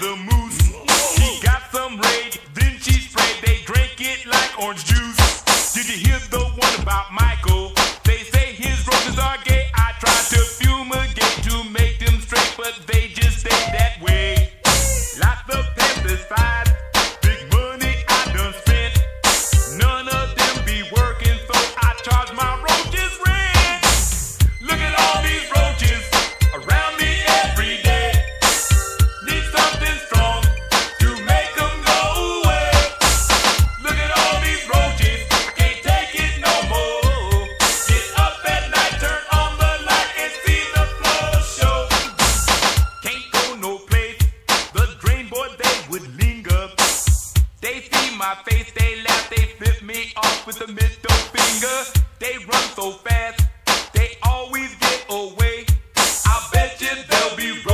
the moose. She got some Raid. then she sprayed. They drank it like orange juice. my face, they laugh, they flip me off with a middle finger. They run so fast, they always get away. I bet you they'll be.